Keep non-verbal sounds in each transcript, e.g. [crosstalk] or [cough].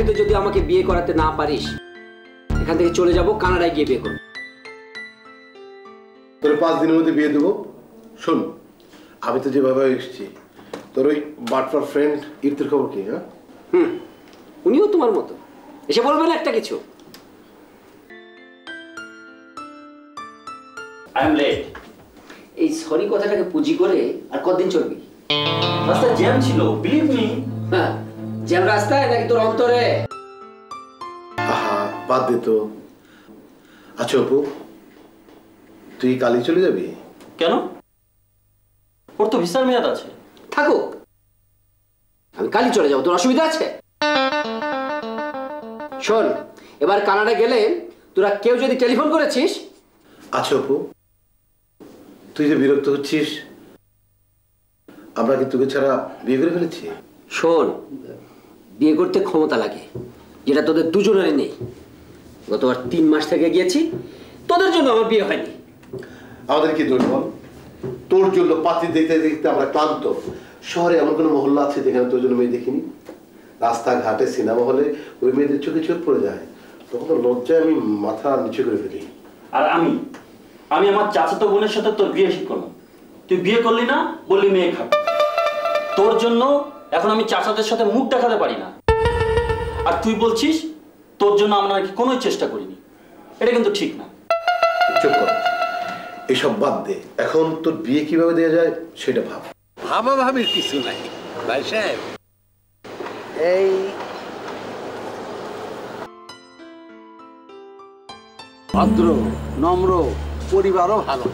ভিতরে যদি আমাকে বিয়ে করাতে না পারিস এখান থেকে চলে যাব কানাডায় গিয়ে বিয়ে করব। তোর পাঁচ দিনের মধ্যে বিয়ে দেবো। শোন আমি তো যেভাবে এসেছি তোর ওই বাটফার ফ্রেন্ড ইফতের খবর কি হ্যাঁ? হুম উনিও তোমার মতো। এসে বলবেন একটা কিছু। আই এম লেট এই সরি কথাটাকে পুঁজি করে আর কতদিন চলবি? রাস্তা জ্যাম ছিল বিলিভ মি হ্যাঁ। জ্যাম রাস্তায় নাকি তোর অন্তরে? আহা বাদ দে তো। আচ্ছা অপু তুই কালই চলে যাবি? কেন? ওর তো ভিসার মেয়াদ আছে। থাকুক। আমি কালই চলে যাব তোর অসুবিধা আছে? শোন এবার কানাডা গেলে তোরা কেউ যদি টেলিফোন করেছিস? আচ্ছা অপু তুই যে বিরক্ত হচ্ছিস আমরা কি তোকে ছাড়া বিয়ে করে ফেলেছি? শোন বিয়ে করতে ক্ষমতা লাগে যেটা তোদের দুজনেরই নেই। গতবার তিন মাস থেকে গিয়েছি তোদের জন্য আমার বিয়ে হয়নি। আমাদের কি দোষ বল? তোর জন্য পাতি দেখতে দেখতে আমরা ক্লান্ত। শহরে এমন কোনো মহল্লা আছে যেখানে তোর জন্য মেয়ে দেখিনি? রাস্তাঘাটে সিনেমা হলে ওই মেয়েদের চোখে চোখ পড়ে যায়। তখন তো লজ্জায় আমি মাথা নিচু করে ফেলি। আর আমি আমি আমার চাচাতো বোনের সাথে তোর বিয়ে ঠিক করলাম। তুই বিয়ে করলি না বললি মেয়ে খাবে। তোর জন্য এখন আমি চাচাদের সাথে মুখ দেখাতে পারি না। আর তুই বলছিস তোর জন্য আমরা নাকি কোনো চেষ্টা করিনি। এটা কিন্তু ঠিক না। চুপ কর। এসব বাদ দে। এখন তোর বিয়ে কীভাবে দেওয়া যায় সেটা ভাব। ভাবা ভাবির কিছু নাই। ভাই সাহেব। এই ভদ্র নম্র পরিবারও ভালো।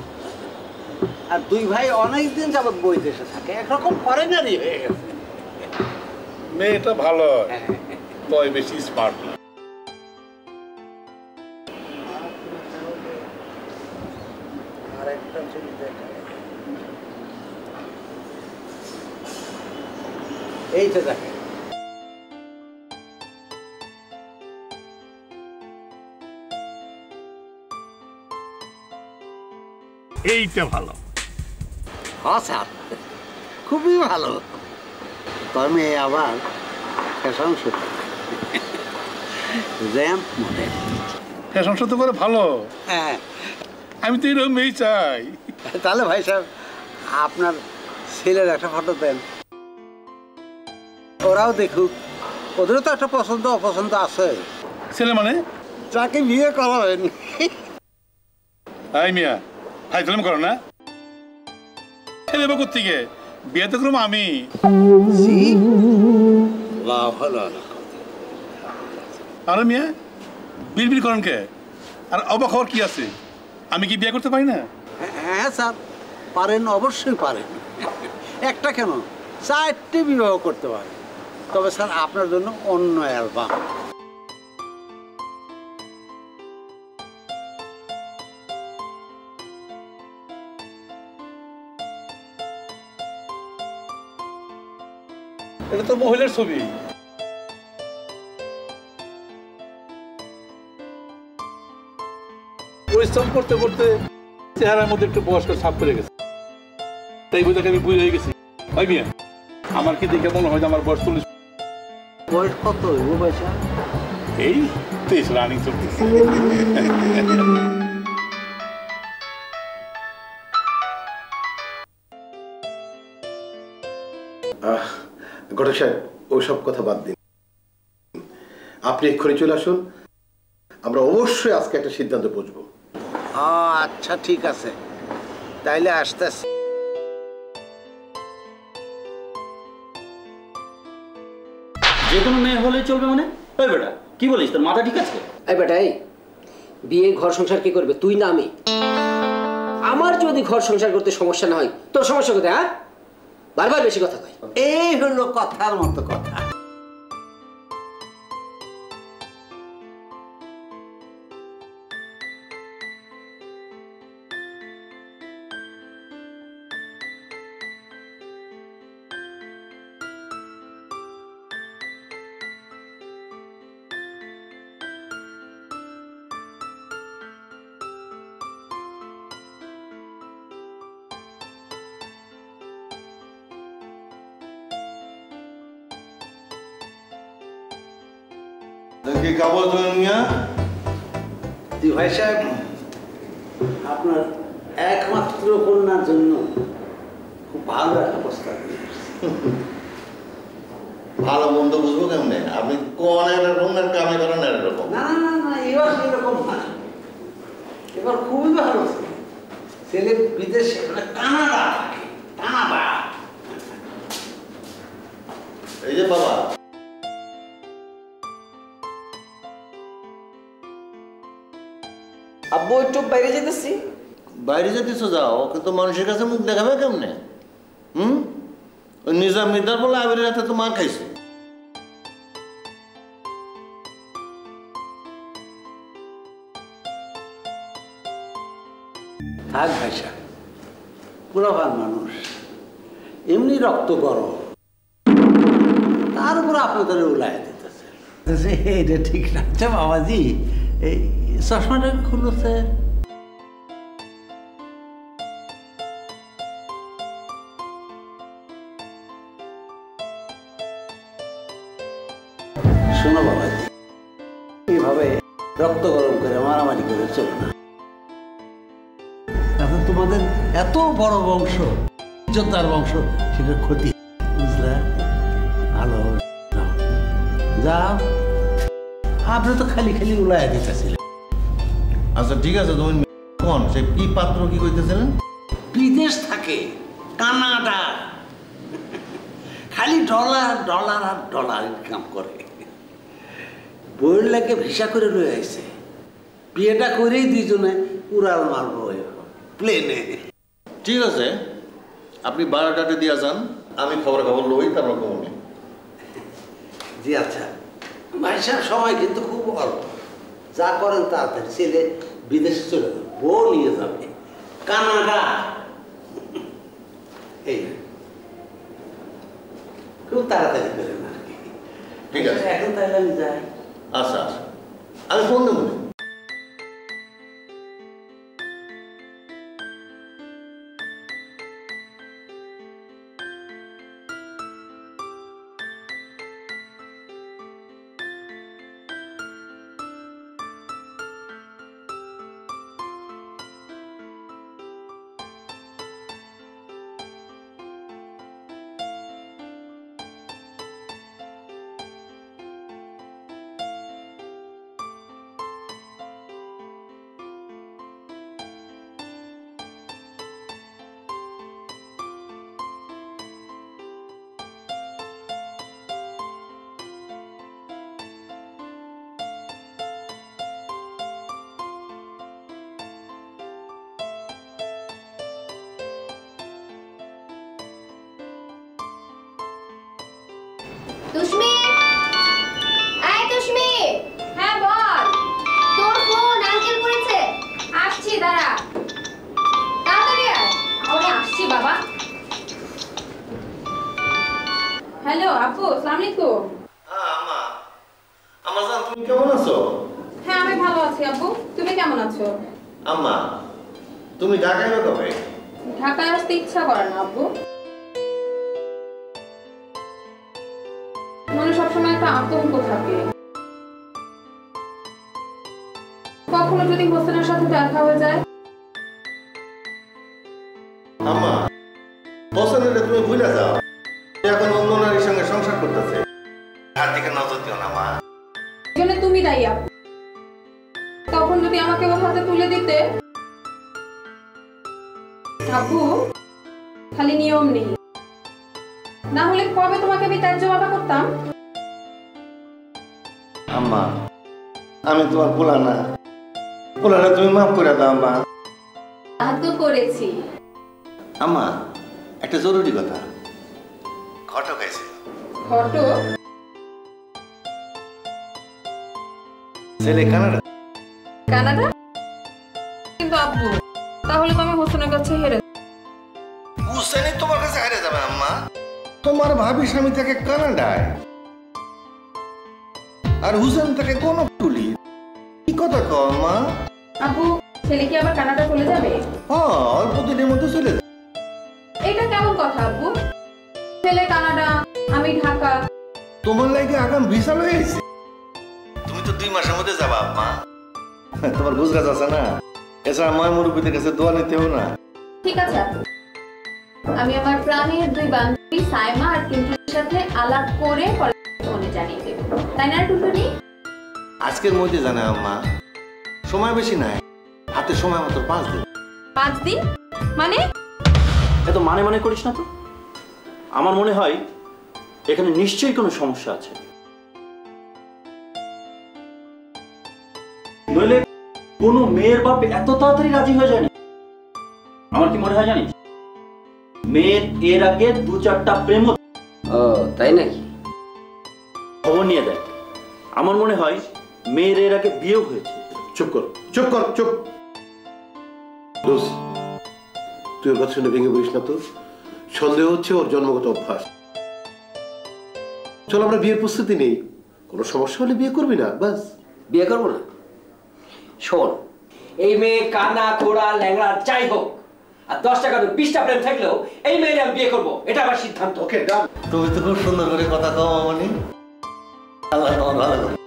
আর দুই ভাই অনেক দিন যাবৎ বই দেশে থাকে। একরকম ফরেনারই হয়ে গেছে। মেয়েটা ভালো তয় বেশি স্মার্ট না। আর একটা ছবি দেখা এই তো এইটা ভালো। হ্যাঁ স্যার খুবই ভালো। মেয়ে আবার তো করে ভালো। হ্যাঁ। আমি তো এরকম মেয়ে চাই। তাহলে ভাই সাহেব আপনার ছেলের একটা ফটো দেন। ওরাও দেখুক। ওদেরও তো একটা পছন্দ অপছন্দ আছে। ছেলে মানে? যাকে বিয়ে করাবেন আই মিয়া তুলাম করো না। ছেলে বা কোথেকে বিয়ে তো করব আমি। আরে মিয়া বিল বিল করেন কে? আর অবাক হওয়ার কি আছে? আমি কি বিয়ে করতে পারি না? হ্যাঁ স্যার পারেন অবশ্যই পারেন। একটা কেন? চারটে বিবাহ করতে পারেন। তবে স্যার আপনার জন্য অন্য অ্যালবাম। এটা তো মহিলার ছবি। পরিশ্রম করতে করতে চেহারার মধ্যে একটু বয়স্ক ছাপ পড়ে গেছে। তাই বোঝাকে আমি বুঝে হয়ে গেছি। ভাই মিয়া আমার কি দেখে মনে হয় যে আমার বয়স চল্লিশ? বয়স কত এই তেইশ রানিং চলতেছে। সাহেব ওসব কথা বাদ দিন। আপনি এক্ষুনি চলে আসুন। আমরা অবশ্যই আজকে একটা সিদ্ধান্ত বুঝব। আচ্ছা ঠিক আছে। তাইলে আসতেছি। যে কোনো মেয়ে হলেই চলবে মানে? ওই বেটা কি বলিস? তোর মাথা ঠিক আছে? এই বেটাই বিয়ে ঘর সংসার কি করবে? তুই না আমি। আমার যদি ঘর সংসার করতে সমস্যা না হয় তোর সমস্যা কোথায় হ্যাঁ? বারবার বেশি কথা কয়। এই হলো কথার মতো কথা। কি খাব তুমি মিয়া জি ভাই সাহেব আপনার একমাত্র কন্যার জন্য খুব ভালো একটা প্রস্তাব ভালো মন্দ বুঝব কেমনে? আপনি কোন এরকম না কামে করেন এরকম। না না না এবার সেরকম না। এবার খুবই ভালো। ছেলে। ছেলে বিদেশে মানে কানাডা থাকে কানাডা। এই যে বাবা আব্বু একটু বাইরে যেতেছি। বাইরে যেতেছ যাও কিন্তু মানুষের কাছে মুখ দেখাবে কেমনে? হুম? ওই নিজাম মির্দার বলে আবির রাতে তো মার খাইছে। থাক ভাই সাহেব পুরাভার মানুষ এমনি রক্ত গরম। তার উপর আপনাদের উলাই দিতেছে। এটা ঠিক না। আচ্ছা বাবাজি এই চশমাটা খুলো স্যার শোনো বাবাজি এইভাবে রক্ত গরম করে মারামারি করে চলো না। এখন তোমাদের এত বড় বংশ যোদ্ধার বংশ সেটার ক্ষতি বুঝলে? ভালো। যাও। আপনি তো খালি খালি উলায় দিতেছিলেন। আচ্ছা ঠিক আছে তুমি কোন? সেই কি পাত্র কি কইতেছিলেন? বিদেশ থাকে কানাডা। খালি ডলার ডলার আর ডলার ইনকাম করে। বইয়ের লাগে ভিসা করে রয়ে আছে বিয়েটা করেই দুইজনে উড়াল মারবো প্লেনে। ঠিক আছে আপনি বারোটাতে দিয়া যান আমি খবর খবর লই তারপর কমনি জি আচ্ছা। ভাই সাহেব সময় কিন্তু খুব অল্প। যা করেন তাড়াতাড়ি ছেলে বিদেশে চলে যাবে বউ নিয়ে যাবে। কানাডা। এই খুব তাড়াতাড়ি করেন আর কি। আমি তোমার পোলা না পোলাটা তুমি মাফ করে দাও আম্মা তা তো করেছি। আম্মা একটা জরুরি কথা। ঘটক আছে। ঘটক? ছেলে কানাডা। কানাডা? কিন্তু আব্বু তাহলে তো আমি হোসেনের কাছে হেরে হুসেনই তোমার কাছে হারিয়ে যাবে আম্মা। তোমার ভাবি স্বামী থাকে কানাডায়। আর হুসেন থাকে কোন কথা কও আম্মা আব্বু ছেলে কি আবার কানাডা চলে যাবে? হ্যাঁ অল্প দিনের মধ্যে চলে যাবে। এটা কেমন কথা আব্বু ছেলে কানাডা আমি ঢাকা। তোমার লাগে আগাম ভিসা লয়ে আইছে তুমি দুই মাসের মধ্যে যাবা মা। তোমার গুজরাজ আছে না? এছাড়া ময় মুরব্বীদের কাছে দোয়া নিতেও না। ঠিক আছে আপু। আমি আমার প্রাণের দুই বান্ধবী সাইমা আর টুনটুনির সাথে আলাপ করে পরে ফোনে জানিয়ে দেবো। তাই না টুনটুনি? আজকের মধ্যে জানে আম্মা সময় বেশি নাই। হাতে সময় মতো পাঁচ দিন। পাঁচ দিন? মানে? এত মানে মানে করিস না তো। আমার মনে হয় এখানে নিশ্চয়ই কোনো সমস্যা আছে। নইলে কোনো মেয়ের বাপ এত তাড়াতাড়ি রাজি হয়ে যায়নি। আমার কি মনে হয় জানিস? মেয়ের এর আগে দু চারটা প্রেম তাই নাকি? খবর নিয়ে দেয় আমার মনে হয় মেয়ের এর আগে বিয়েও হয়েছে। চুপ কর চুপ কর চুপ। দোষ তুই ওর কথা শুনে ভেঙে পড়িস না তো। সন্দেহ হচ্ছে ওর জন্মগত অভ্যাস। চল আমরা বিয়ের প্রস্তুতি নেই। কোনো সমস্যা হলে বিয়ে করবি না বাস। বিয়ে করব না? শোন এই মেয়ে কানা খোড়া ল্যাংড়া যাই হোক আর দশ টাকা বিশটা প্রেম থাকলেও এই মেয়ে আমি বিয়ে করব এটা আমার সিদ্ধান্ত। ওকে তুমি তো খুব সুন্দর করে কথা কও মামনি। আল্লাহ তোমার ভালো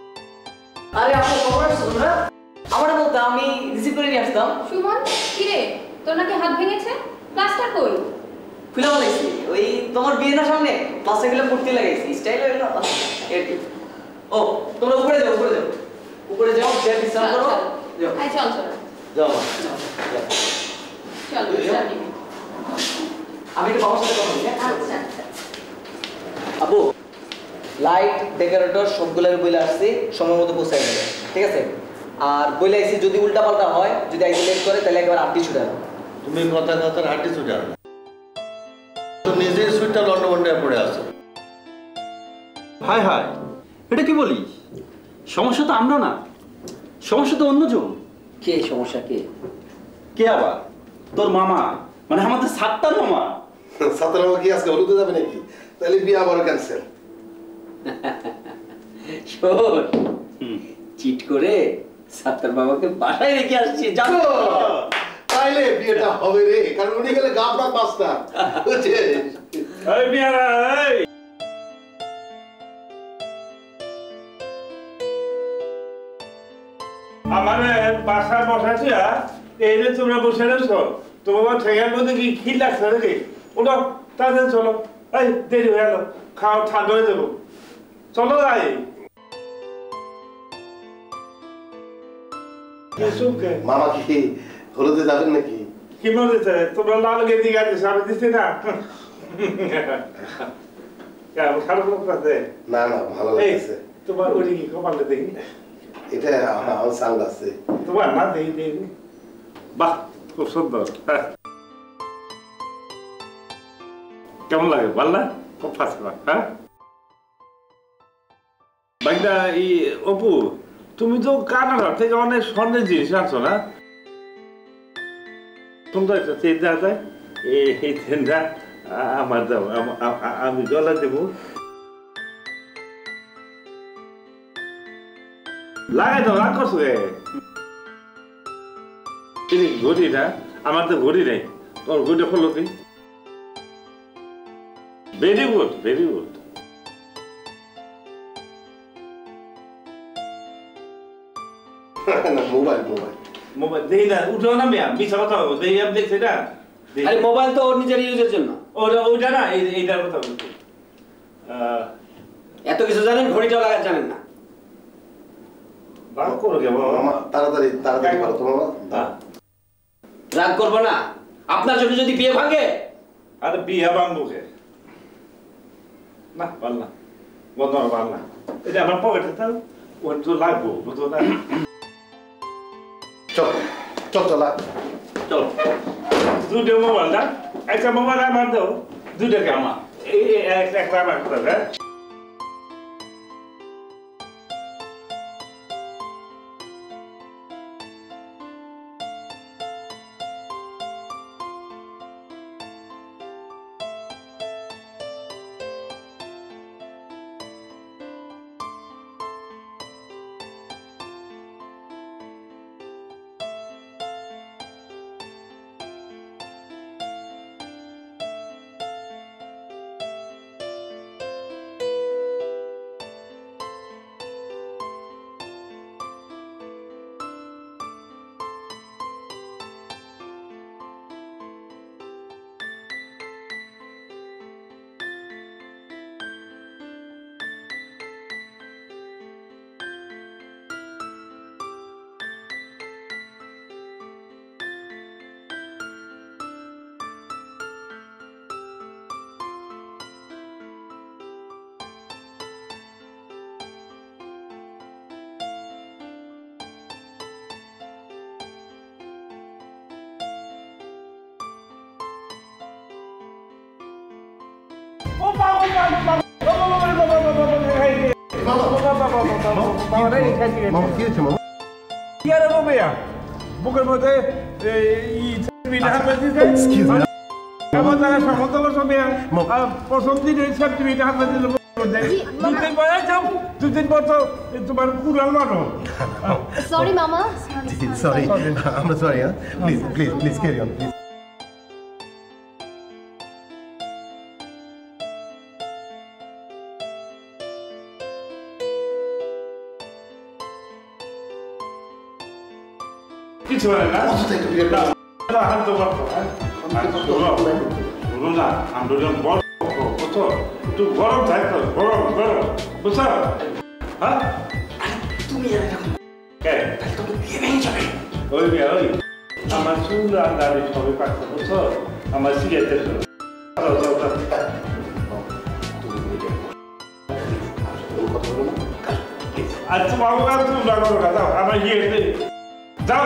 আরে আপু খবর আসছো তোমরা আমার বলতে আমি রিসিভ করে নিয়ে আসতাম। সুমন কিরে? তোর নাকি হাত ভেঙেছে? প্লাস্টার কই? খুলে বলেছি ওই তোমার বিয়ে না সামনে? পাশে গেলে ফুর্তি লাগাইছি। স্টাইল গেল এটি ও তোমরা উপরে যাও উপরে যাও। উপরে যাও যে বিশ্রাম করো। যাও। আয় চল চল। যাও। মা চল বিশ্রাম আমি একটু বাবার সাথে কথা বলি হ্যাঁ? আচ্ছা আচ্ছা। আপু লাইট ডেকোরেটর সবগুলোর বইলে আসছি সময় মতো পৌঁছাই যাবে ঠিক আছে? আর বইলে আইসি যদি উল্টা পাল্টা হয় যদি আইসি লেট করে তাহলে একবার আটটি ছুটে তুমি কথা কথার হাঁটি ছুটে নিজের সুইটটা লন্ডভন্ডে পড়ে আছো। হায় হায় এটা কি বলিস সমস্যা তো আমরা না। সমস্যা তো অন্যজন। কে সমস্যা কে? কে আবার? তোর মামা। মানে আমাদের সাতটার মামা। সাতার বাবা কি আজকে হলুদে যাবে নাকি? তাহলে বিয়ে আবার ক্যান্সেল [laughs] শোন। চিট করে সাত্তার বাবাকে বাসায় রেখে আসছি জানো তাইলে বিয়েটা হবে রে কারণ উনি গেলে বুঝছিস? এই এই! আমার বাসায় বসাছি এই যে তোমরা বসে রয়েছো। তোমার ঠেকার মধ্যে কি কি লাগছে নাকি? ওটা তাদের চলো। এই দেরি হয়ে গেল। খাওয়া ঠান্ডা হয়ে যাব। চলো যাই মামা কি হলুদে যাবেন নাকি? কি মনে হচ্ছে তোমরা লাল গেদি গাড়ি আমি দিচ্ছি না? কেমন খারাপ লাগতেছে না না ভালো এই তোমার ওই কি কপালে দেখি এটা আমার সাউন্ড আছে। তোমার না দেখি দেখি বাহ খুব সুন্দর। হ্যাঁ। কেমন লাগে? ভালো না? খুব ফার্স্ট হ্যাঁ? বাইকটা এই অপু, তুমি তো কানাডা থেকে অনেক স্বর্ণের জিনিস আনছো না? আমার আম- গলা দেবো। লাগাই দাও, রাগ করছ রে এই ঘড়ি না আমার তো ঘড়ি নেই। তোর ঘড়িটা খোলো কি? Very good very good mobile mobile. Mobile না উঠো না মিয়া মিশা কথা বলব দেখি আমি দেখছি না আরে মোবাইল তো ওর নিজের ইউজের জন্য। ওটা ওইটা না এই- এইটার কথা বলছি। আহ, এত কিছু জানেন ঘড়িটাও লাগা জানেন না। বার করো কে মামা তাড়াতাড়ি তাড়াতাড়ি তো মামা। হ্যাঁ। রাগ করব না। আপনার জন্য যদি বিয়ে ভাঙে? আরে বিয়া না ভালো না। বন্ধ হবে, না। এটা আমার পকেটে থাক ওর তো লাগবো বুঝতো না? চল চল, চলা চল। দুটো মোবাইল না? একটা মোবাইল আমার। দাও দুটাকে আমার একটা আমার হ্যাঁ? কি হয়েছে? মামা কি আর হবে বুকের মধ্যে এই মা- প্রথম দিন এই সার্টিফিকেট হাতে দিল দুদিন পরে যাও দুদিন পর তো তোমার কুড়াল মানো সরি মামা। সরি আমরা সরি হ্যাঁ। Please please please carry on please না, হাত তোমার তো? আর শোনো, না, আন্দোলন বড়, বুঝছ? একটু গরম থাকতো, গরম, গরম, বুঝছ? হ্যাঁ? কে? ওই মেয়ে, ওই। আমার চুল আর দাড়ি সবই পাকছে, বুঝছ? আমার সিগারেট। আর তোমার বাবা তুমি লাগো না, যাও, আমার ইয়ে যাও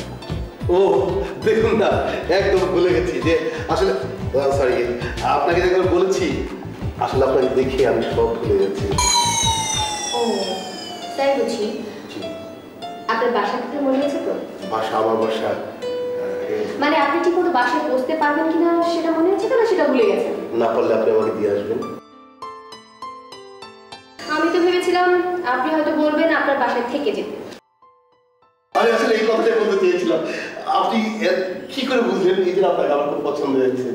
ও দেখুন না একদম ভুলে গেছি যে আসলে সরি আপনাকে একবার বলেছি আসলে আপনাকে দেখে আমি সব ভুলে গেছি। ও তাই বুঝি। আপনার বাসা থেকে মনে হয়েছে তো? বাসা আমার বাসা মানে আপনি ঠিক মতো বাসায় বসতে পারবেন কিনা সেটা মনে হচ্ছে না সেটা ভুলে গেছেন? না পারলে আপনি আমাকে দিয়ে আসবেন। আমি তো ভেবেছিলাম আপনি হয়তো বলবেন আপনার বাসায় থেকে যেতে। আমি আসলে এই কথাটাই বলতে চেয়েছিলাম। আপনি কি করে বুঝলেন এই যে আপনাকে আমার খুব পছন্দ হয়েছে?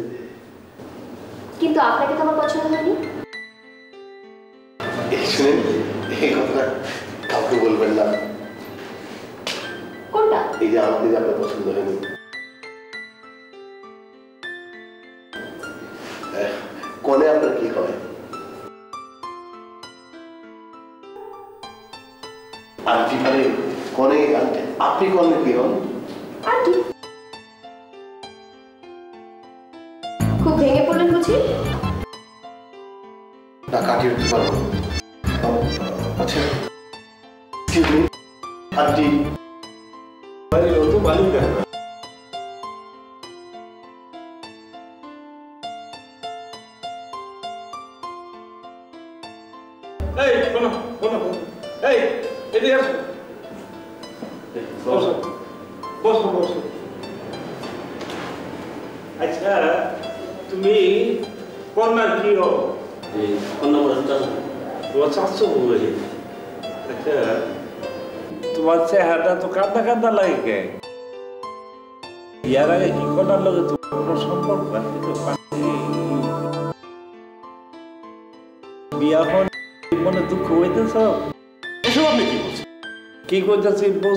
কিন্তু আপনাকে তো আমার পছন্দ হয়নি। শুনেন এই কথাটা কাউকে বলবেন না। কোনটা? এই যে আমাকে যে আপনার পছন্দ হয়নি। কনে আপনার কি হয়? আন্টি মানে কনে আন্টি আপনি কনে কি হন?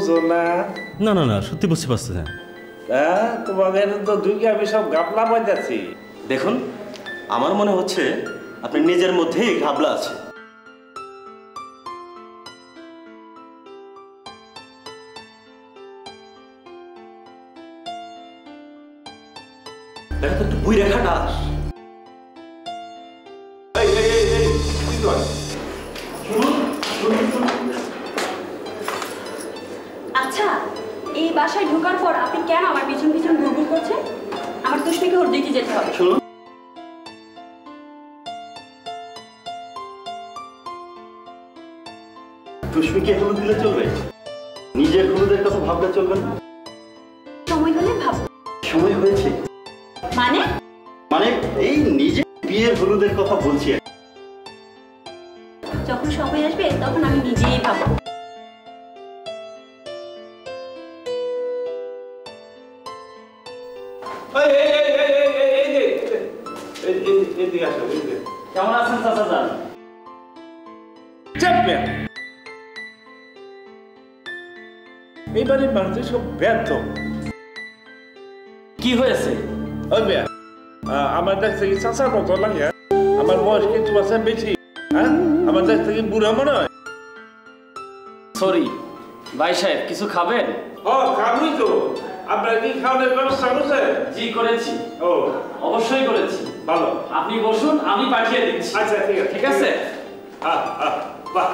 বুঝো না না না না সত্যি বুঝতে পারছি না হ্যাঁ তোমাদের তো দুইকে আমি সব গাপলা বাজাচ্ছি। দেখুন আমার মনে হচ্ছে আপনি নিজের মধ্যেই ঘাবলা আছে এটা তো বুই রেখা দাস ঢোকার পর আপনি কেন আমার পিছন পিছন ঘুরঘুর করছেন? আমার দুষ্মিকে ওর দিকে যেতে হবে। শুনুন। হলুদ দিলে চলবে? নিজের হলুদের কথা ভাবলে চলবে না? সময় হলে ভাবো। সময় হয়েছে। মানে? মানে এই নিজে বিয়ের হলুদের কথা বলছি। যখন সময় আসবে তখন আমি নিজেই ভাবো এদিকে আসো এদিকে। কেমন আছেন চাচা যান? চাপবে এইবারে মানুষ সব ব্যর্থ। কি হয়েছে? ওই আমার দেখ থেকে চাষার মতো লাগে। হ্যাঁ? আমার বয়স কি তোমার চেয়ে বেশি হ্যাঁ? আমার দেখ থেকে বুড়া মনে হয়। সরি ভাই সাহেব কিছু খাবেন? ও খাবি তো। আপনার কি খাওয়ানোর ব্যবস্থা করছে জি করেছি। ও। অবশ্যই করেছি। ভালো। আপনি বসুন আমি পাঠিয়ে দিচ্ছি। আচ্ছা ঠিক আছে। ঠিক আছে? আহ, আহ, বাহ।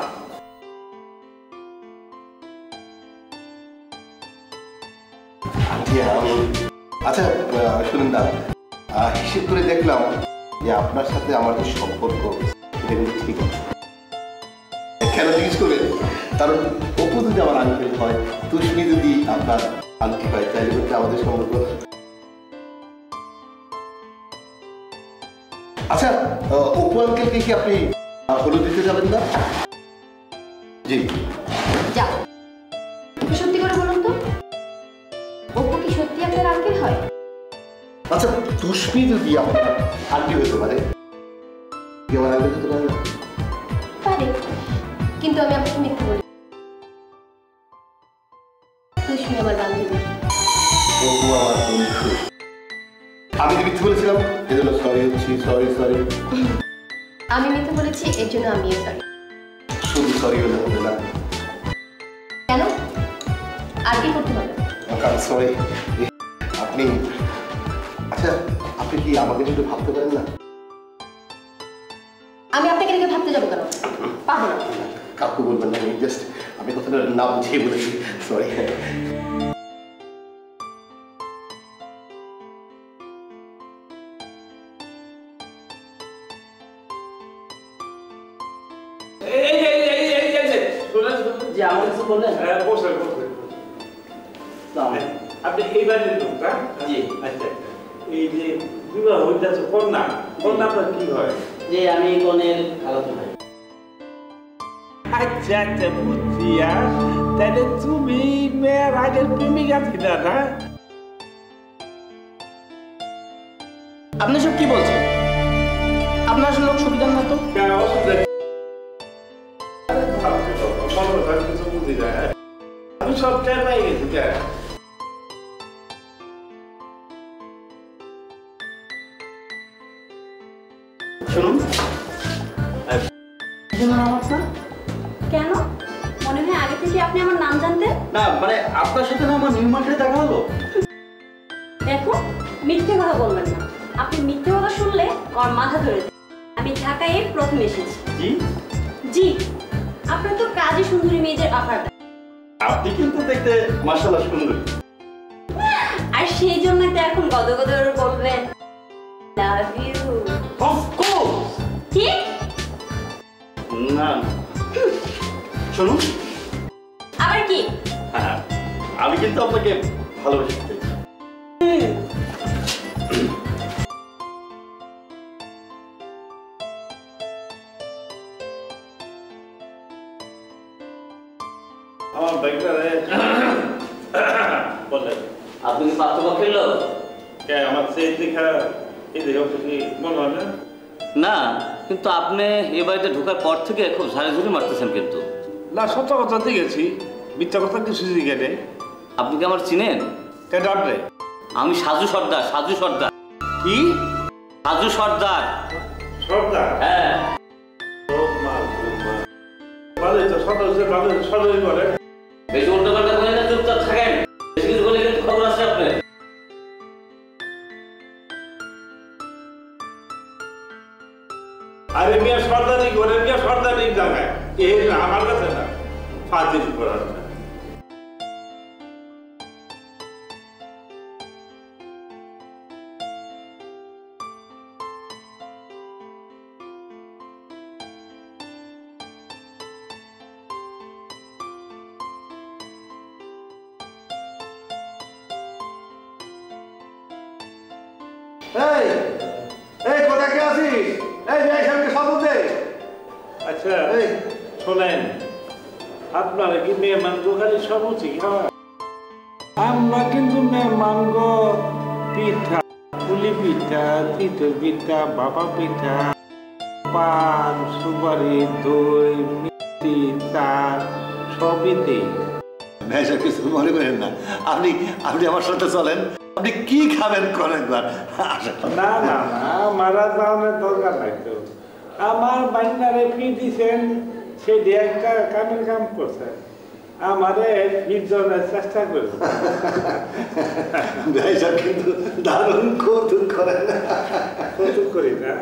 আচ্ছা শুনুন না। হিসেব করে দেখলাম যে আপনার সাথে আমার যে সম্পর্ক এটা কিন্তু ঠিক আছে। কেন জিজ্ঞেস করবেন কারণ অপু যদি আমার আঙ্কেল হয় তুষ্মি যদি আপনার আন্টি হয় তাহলে আমাদের সম্পর্ক আচ্ছা অপু আঙ্কেলকে কি আপনি হলুদ দিতে যাবেন না? জি। সত্যি করে বলুন তো অপু কি সত্যি আপনার আঙ্কেল হয়? আচ্ছা তুষ্মি যদি আপনার আন্টি হতে পারে। আমার আঙ্কেল হতে পারে? পারে কিন্তু আমি আপনাকে মিথ্যে বলি। তুষ্মি আমার বান্ধবী। আমার বন্ধু। মিথ্যে বলেছিলাম? এজন্য সরি হচ্ছি সরি সরি আমি মিথ্যে বলেছি এর জন্য আমিও সরি শুধু সরি হলে হবে না। কেন? আর কি করতে হবে? সরি আপনি আচ্ছা আপনি কি আমাকে একটু ভাবতে পারেন না? আমি আপনাকে দেখে ভাবতে যাব কেন? পাবো না। কাকু বলবেন না আমি জাস্ট আমি কথাটা না বুঝিয়ে বলেছি সরি বুঝছি আর তাহলে তুমি মেয়ের আগের প্রেমিকা ছিল না? আপনি সব কি বলছেন? আপনার আসলে লোক সুবিধার না তো কেন অসুবিধা নেই। আরে বলবেন না। আপনি মিথ্যে কথা শুনলে আমার মাথা ধরে আমি ঢাকায় প্রথম এসেছি। জি? জি। আপনার তো কাজে সুন্দরী মেয়েদের অফার আপনি কিন্তু দেখতে মার্শাল্লাহ সুন্দরী। আর সেই জন্যই তো এখন গদ গদ বলবেন লাভ ইউ কি? না। শুনুন। আবার কি? হ্যাঁ আমি কিন্তু আপনাকে ভালোবেসে। কি মনে হয় না না কিন্তু আপনি এ বাড়িতে ঢোকার পর থেকে খুব ঝাড়ি ঝুড়ি মারতেছেন কিন্তু। না সত্য কথা দেখেছি মিথ্যা কথা কিছু জিজ্ঞে নেই আপনি কি আমার চিনেন? আমি সাজু সর্দার সাজু সর্দার। কি? সাজু সর্দার। সর্দার? হ্যাঁ। ভালোই তো যে করে। বেশি উল্টো পাল্টা করে না চুপচাপ থাকেন। মিয়া সর্দারি করে মিয়া সর্দারি জায়গায় এই আমার কাছে না, ফাজিল করার না। কে আছিস এই মেয়ে সাহেবকে শপথ দে। আচ্ছা এই। শোনেন আপনারা কি মেহমান খালি সব কি আমরা কিন্তু মেহমান গো পিঠা পুলি পিঠা তিতর পিঠা বাবা পিঠা পান সুপারি দই মিষ্টি চা সবই দিই। ভাইসা কিছু মনে করেন না। আপনি আপনি আমার সাথে চলেন। আপনি কি খাবেন করেন না? না না মারা যাওয়ার দরকার নাই তো। আমার বাইনারে ফি দিছেন সে একটা কামের কাম করছে। আমারে ফিরজনের চেষ্টা করি সাহেব কিন্তু দারুণ কৌতুক করেন। কৌতুক করি না।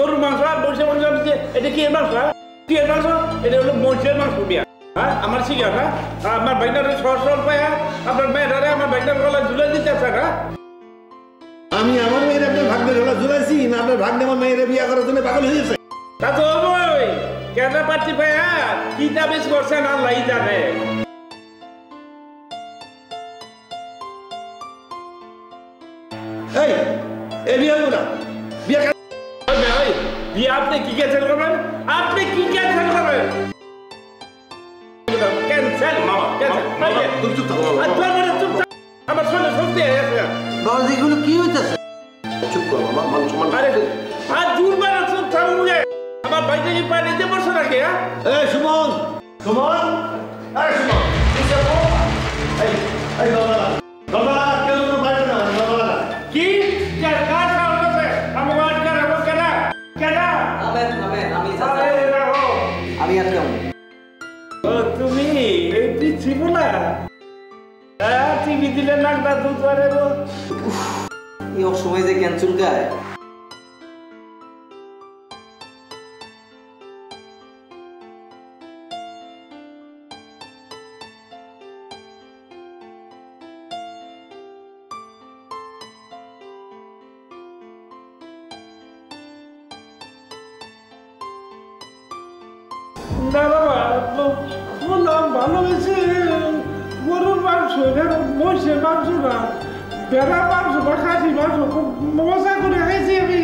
গরুর মাংস আর বসে মাংস আনছে, এটা কি এর মাংস হ্যাঁ? কি এর মাংস? এটা হলো মহিষের মাংস মিয়া হ্যাঁ আমার শিখা না আমার বাইনারে সর সর পায়া আপনার মেয়েটারে আমার বাইনার গলা ঝুলে দিতেছে না আমি আমার মেয়ের আপনার ভাগ্নে ঝোলা ঝুলাইছি না আপনার ভাগ্নে আমার মেয়ের বিয়ে করার জন্য পাগল হয়েছে তা তো হবই কেন পাচ্ছি পায়া কি তাবিজ করছেন আল্লাহ জানে। এই এই বিয়ে হইব না। বিয়ে বিয়ে আপনি কি ক্যান্সেল করবেন? আপনি কি ক্যান্সেল করবেন? ক্যান্সেল মামা ক্যান্সেল তুমি চুপ থাকো। চুপ থাক। আমার শরীরে শক্তি গেছে। বাবা এগুলো কি হইতেছে? চুপ করো মামা মান সম্মান আরে আর জুর বারা চুপ থাকব মুখে আমার বাড়িতে কি পানি দিতে পারছ নাকি হ্যাঁ? এই সুমন! সুমন? আরে সুমন! এই এই বাবা বাবা। আটকাম ও তুমি এই পিছি বলা হ্যাঁ টিভি দিলে নাকটা দুধ এই অসময় যে ক্যান্সেল চুলকায়। না বাবা ব- বললাম ভালোবেসে গরুর মাংস এটা মহিষের মাংস না ভেড়ার মাংস বা খাসি মাংস খুব মজা করে খাইছি আমি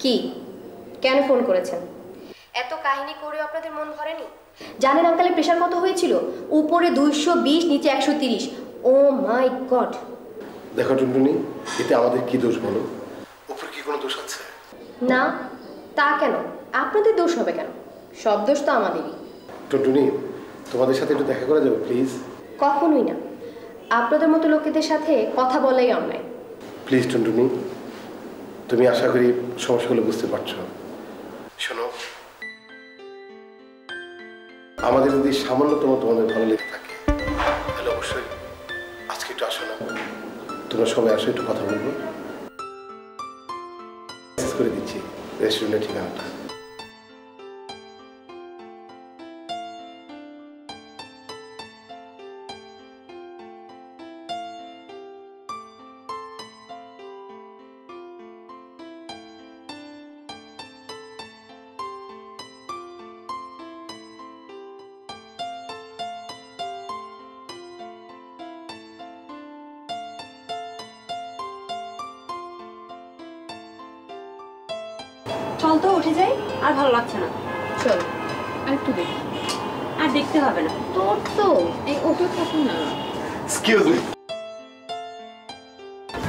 কি? কেন ফোন করেছেন? এত কাহিনী করেও আপনাদের মন ভরেনি? জানেন আঙ্কালের প্রেশার কত হয়েছিল? উপরে দুইশো বিশ নিচে একশো তিরিশ। Oh my god. দেখো টুনটুনি এতে আমাদের কি দোষ বলো? উপর কি কোনো দোষ আছে? না তা কেন? আপনাদের দোষ হবে কেন? সব দোষ তো আমাদেরই। টুনটুনি তোমাদের সাথে একটু দেখা করা যাবে প্লিজ। কখনোই না। আপনাদের মতো লোকেদের সাথে কথা বলাই অন্যায়। প্লিজ টুনটুনি তুমি আশা করি সমস্যাগুলো বুঝতে পারছ। শোনো, আমাদের যদি সামান্যতম তোমাদের ভালো লেগে থাকে, তাহলে অবশ্যই আজকে একটু আসো না। তোমরা সবাই আসো, একটু কথা বলব। করে দিচ্ছি রেস্টুরেন্টের ঠিকানাটা।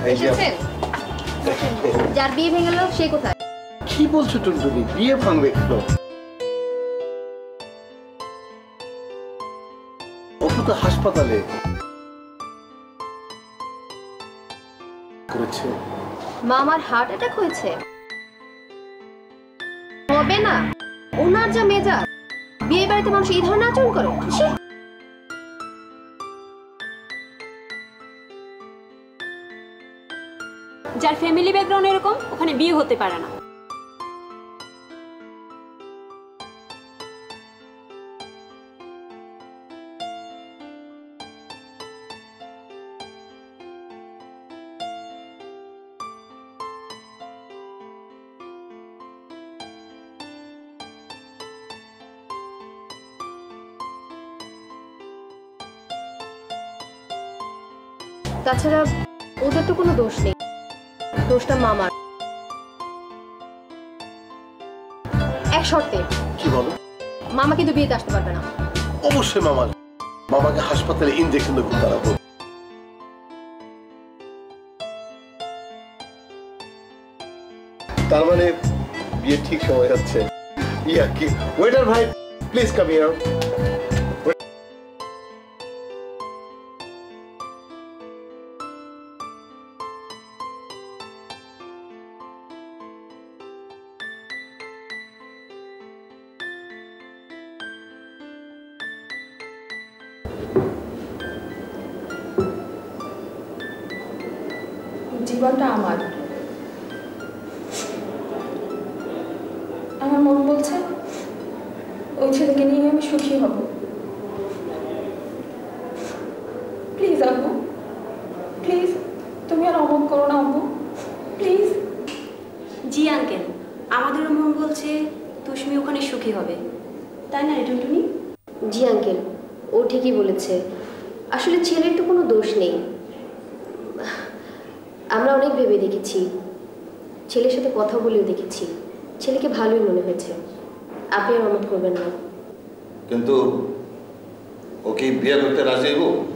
এসেছেন যার বিয়ে ভেঙে গেল সে কোথায়? কি বলছো টুনটুনি? বিয়ে ভাঙবে কেন অপু তো হাসপাতালে। করেছে। মামার হার্ট অ্যাটাক হয়েছে। হবে না। ওনার যা মেজাজ বিয়ে বাড়িতে মানুষ এই ধরনের আচরণ করে? যার ফ্যামিলি ব্যাকগ্রাউন্ড এরকম, ওখানে বিয়ে হতে পারে না। তাছাড়া ওদের তো কোনো দোষ নেই। দোষটা মামার। এক শর্তে। কি বলো? মামা কিন্তু বিয়েতে আসতে পারবে না। অবশ্যই মামার। মামাকে হাসপাতালে ইঞ্জেকশন দেবো তারাবো তার মানে বিয়ে ঠিক সময় হচ্ছে। ইয়া কি ওয়েটার ভাই প্লিজ কাম হিয়ার জীবনটা আমার আমার মন বলছে ওই ছেলেকে নিয়ে আমি সুখী হব প্লিজ আব্বু প্লিজ তুমি আর অমন করো না আব্বু প্লিজ জি আঙ্কেল আমাদেরও মন বলছে তুষ্মি ওখানে সুখী হবে তাই না রে টুনটুনি জি আঙ্কেল ও ঠিকই বলেছে আসলে ছেলের তো কোনো দোষ নেই আমরা অনেক ভেবে দেখেছি ছেলের সাথে কথা বলেও দেখেছি ছেলেকে ভালোই মনে হয়েছে আপনি আর অমত করবেন না কিন্তু ও কি বিয়ে করতে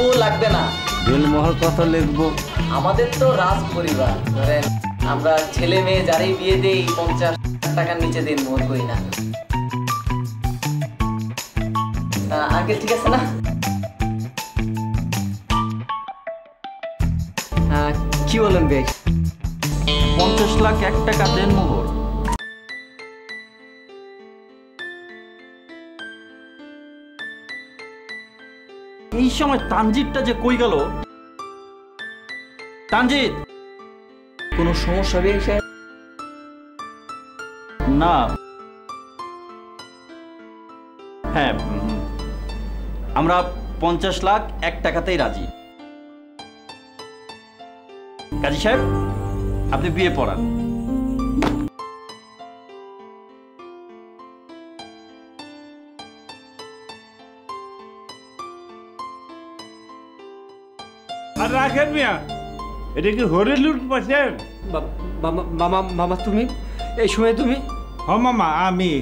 আপু লাগবে না। দিলমহল কত লিখব। আমাদের তো রাজ পরিবার ধরেন আমরা ছেলে মেয়ে যারাই বিয়ে দেই পঞ্চাশ টাকার নিচে দিন মোহর করি না। আগে ঠিক আছে না? আহ, কি বলেন বেশ? পঞ্চাশ লাখ এক টাকা দেন মোহর সময় তানজিৎটা যে কই গেল? তানজিৎ কোনো সমস্যা বেশ না। হ্যাঁ আমরা পঞ্চাশ লাখ এক টাকাতেই রাজি। কাজী সাহেব, আপনি বিয়ে পড়ান। রাখেন মিয়া এটা কি হরে লুট পাচ্ছেন মামা মামা তুমি? এই সময় তুমি? হ মামা আমি।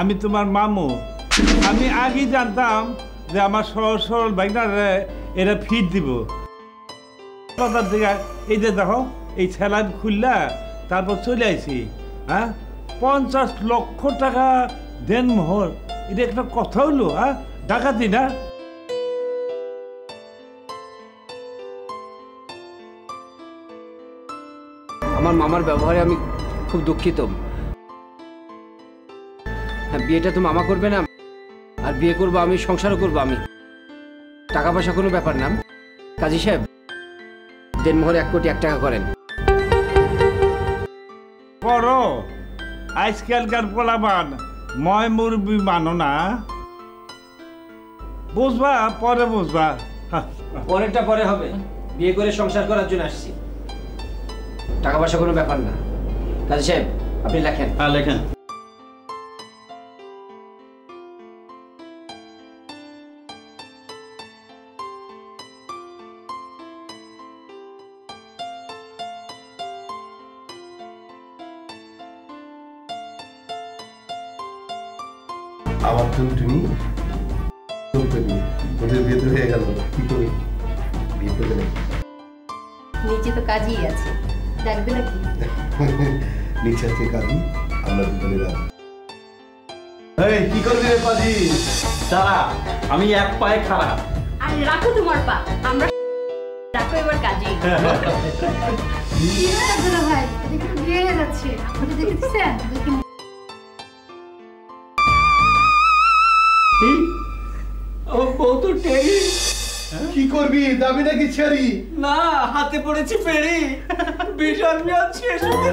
আমি তোমার মামু। আমি আগেই জানতাম যে আমার সরল সরল বাইকটারে এরা ফিট দিব। এই যে দেখো এই স্যালাইন খুললা তারপর চলে আইছি হ্যাঁ? পঞ্চাশ লক্ষ টাকা দেন মোহর এটা একটা কথা হলো হ্যাঁ? ডাকাতি না? আমার মামার ব্যবহারে আমি খুব দুঃখিত। হ্যাঁ বিয়েটা তো মামা করবে না। আর বিয়ে করব আমি সংসারও করব আমি। টাকা পয়সা কোনো ব্যাপার না। কাজী সাহেব দেনমোহরে এক কোটি এক টাকা করেন। করো। আজকালকার পোলাবান ময় মুরবি মানো না। বুঝবা পরে বুঝবা। পরেরটা পরে হবে। বিয়ে করে সংসার করার জন্য আসছি। টাকা পয়সা কোনো ব্যাপার না। কাজী সাহেব আপনি লেখেন। হ্যাঁ লেখেন। পাজি। দাঁড়া আমি এক পায়ে খারাপ আর রাখো তোমার পা আমরা রাখো এবার কাজে। [laughs] ভাই? যাচ্ছে। আপনি কি করবি? দাবি নাকি ছেড়ি? না হাতে পড়েছি পেরি বিশাল শেষ হতে